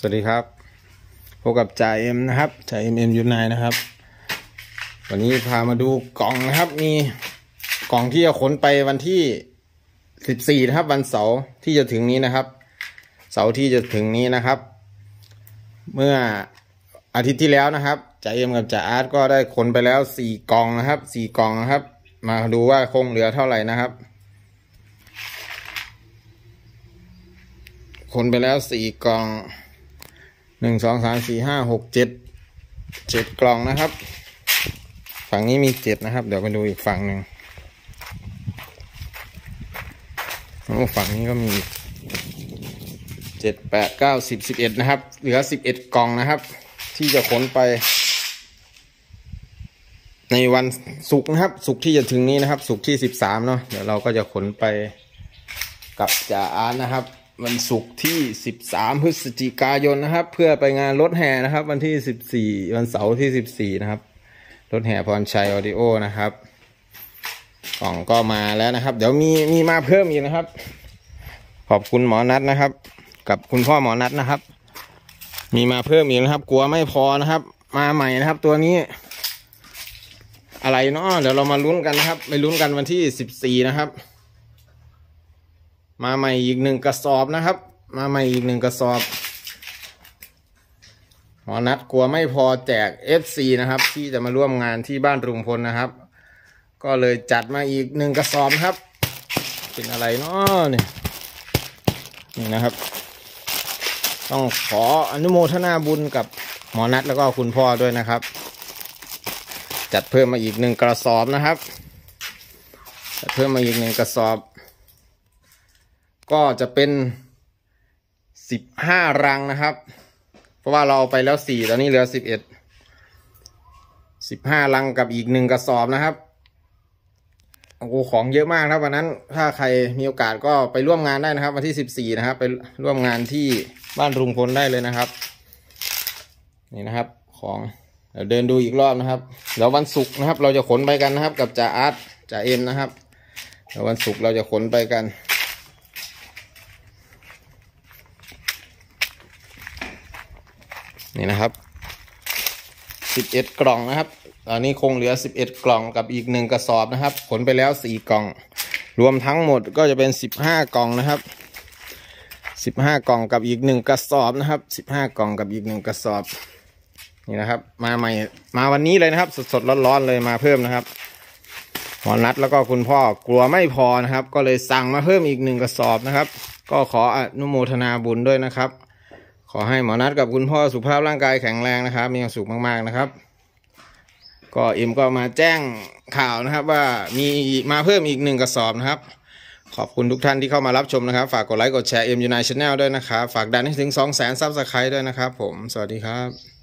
สวัสดีครับ พบกับจ่าเอ็มนะครับจ่าเอ็มเอ็มยูไนนะครับ วันนี้พามาดูกล่องนะครับ มีกล่องที่จะขนไปวันที่สิบสี่นะครับ วันเสาร์ที่จะถึงนี้นะครับ เสาร์ที่จะถึงนี้นะครับ เมื่ออาทิตย์ที่แล้วนะครับจ่าเอ็มกับจ่าอาร์ตก็ได้ขนไปแล้วสี่กล่องนะครับสี่กล่องนะครับ มาดูว่าคงเหลือเท่าไหร่นะครับขนไปแล้วสี่กล่อง หนึ่งสองสามสี่ห้าหกเจ็ดเจ็ดกล่องนะครับ ฝั่งนี้มีเจ็ดนะครับ เดี๋ยวไปดูอีกฝั่งหนึ่งโอ้ฝั่งนี้ก็มีเจ็ดแปดเก้าสิบสิบเอ็ดนะครับ เหลือสิบเอ็ดกล่องนะครับ ที่จะขนไป ในวันศุกร์นะครับศุกร์ที่จะถึงนี้นะครับศุกร์ที่สิบสามเนาะเดี๋ยวเราก็จะขนไปกับจ่าอาร์ตนะครับ วันศุกร์ที่ 13 พฤศจิกายนนะครับ เพื่อไปงานรถแห่นะครับ วันที่ 14 วันเสาร์ที่ 14 นะครับ รถแห่พรชัยออดิโอนะครับ กล่องก็มาแล้วนะครับ เดี๋ยวมีมีมาเพิ่มอีกนะครับ ขอบคุณหมอนัทนะครับ กับคุณพ่อหมอนัทนะครับ มีมาเพิ่มอีกนะครับ กลัวไม่พอนะครับ มาใหม่นะครับ ตัวนี้ อะไรเนาะเดี๋ยวเรามาลุ้นกันนะครับ ไปลุ้นกันวันที่ 14 นะครับ มาใหม่อีกหนึ่งกระสอบนะครับ มาใหม่อีกหนึ่งกระสอบหมอนัดกลัวไม่พอแจก FC นะครับ ที่จะมาร่วมงานที่บ้านรุงพลนะครับ ก็เลยจัดมาอีกหนึ่งกระสอบครับ เป็นอะไรเนาะเนี่ยนี่นะครับ ต้องขออนุโมทนาบุญกับหมอนัดแล้วก็คุณพ่อด้วยนะครับ จัดเพิ่มมาอีกหนึ่งกระสอบนะครับจัดเพิ่มมาอีกหนึ่งกระสอบ ก็จะเป็นสิบห้ารังนะครับ เพราะว่าเราเอาไปแล้วสี่ตอนนี้เหลือสิบเอ็ดสิบห้ารังกับอีกหนึ่งกระสอบนะครับโอ้โหของเยอะมากครับวันนั้นถ้าใครมีโอกาสก็ไปร่วมงานได้นะครับ วันที่สิบสี่นะครับ ไปร่วมงานที่บ้านรุงพลได้เลยนะครับ นี่นะครับของเดี๋ยวเดินดูอีกรอบนะครับเดี๋ยววันศุกร์นะครับ เราจะขนไปกันนะครับ กับจ่าอาร์ตจ่าเอ็มนะครับเดี๋ยววันศุกร์เราจะขนไปกัน นี่นะครับสิบเอ็ดกล่องนะครับ ตอนนี้คงเหลือสิบเอ็ดกล่องกับอีกหนึ่งกระสอบนะครับ ขนไปแล้วสี่กล่อง รวมทั้งหมดก็จะเป็นสิบห้ากล่องนะครับสิบห้ากล่องกับอีกหนึ่งกระสอบนะครับสิบห้ากล่องกับอีกหนึ่งกระสอบ นี่นะครับ มาใหม่มาวันนี้เลยนะครับ สดๆร้อนๆเลยมาเพิ่มนะครับหมอนัดแล้วก็คุณพ่อกลัวไม่พอนะครับ ก็เลยสั่งมาเพิ่มอีกหนึ่งกระสอบนะครับ ก็ขออนุโมทนาบุญด้วยนะครับ ขอให้หมอนัดกับคุณพ่อสุขภาพร่างกายแข็งแรงนะครับ มีความสุขมากๆนะครับ ก็เอ็มก็มาแจ้งข่าวนะครับ ว่ามีมาเพิ่มอีกหนึ่งกระสอบนะครับ ขอบคุณทุกท่านที่เข้ามารับชมนะครับ ฝากกดไลค์กดแชร์เอ็มยูไน channel ด้วยนะครับ ฝากดันให้ถึง2 0 0 0 0 0 subscribe ด้วยนะครับ ผม สวัสดีครับ